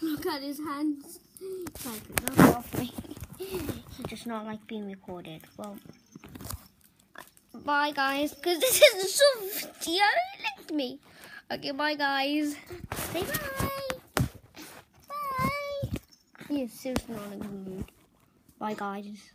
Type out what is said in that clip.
Look at his hands. He's like, look off me. he does not like being recorded. Well, bye guys, because this is so video. licked me. Okay, bye guys. Say bye. Bye. He is seriously not in a good mood. Bye guys.